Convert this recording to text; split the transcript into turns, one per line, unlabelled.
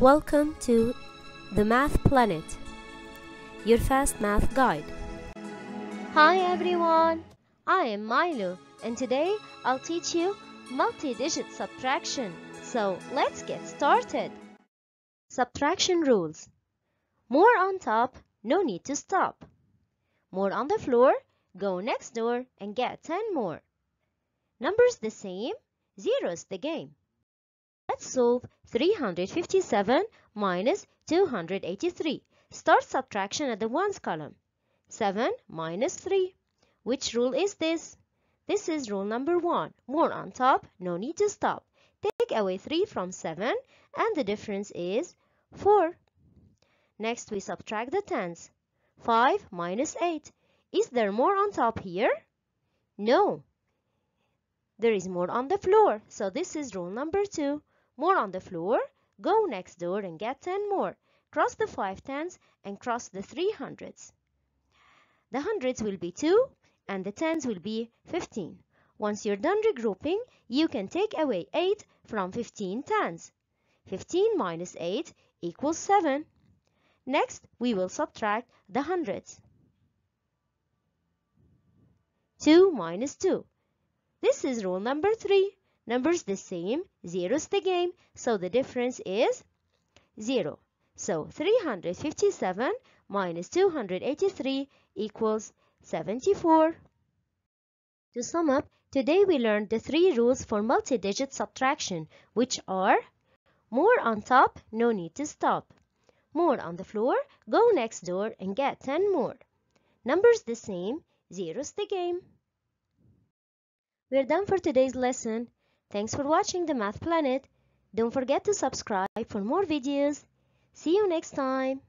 Welcome to the Math Planet, your fast math guide.
Hi everyone, I am Milo and today I'll teach you multi-digit subtraction. So let's get started. Subtraction rules. More on top, no need to stop. More on the floor, go next door and get 10 more. Numbers the same, zeros the game. Solve 357 minus 283. Start subtraction at the ones column. 7 minus 3. Which rule is this? This is rule number 1. More on top, no need to stop. Take away 3 from 7 and the difference is 4. Next we subtract the tens. 5 minus 8. Is there more on top here? No. There is more on the floor, so this is rule number 2. More on the floor, go next door and get 10 more. Cross the 5 tens and cross the 3 hundreds. The hundreds will be 2 and the tens will be 15. Once you're done regrouping, you can take away 8 from 15 tens. 15 minus 8 equals 7. Next, we will subtract the hundreds. 2 minus 2. This is rule number 3. Numbers the same, zeros the game, so the difference is 0. So 357 minus 283 equals 74. To sum up, today we learned the three rules for multi-digit subtraction, which are more on top, no need to stop. More on the floor, go next door and get 10 more. Numbers the same, zeros the game. We're done for today's lesson. Thanks for watching the Math Planet. Don't forget to subscribe for more videos. See you next time.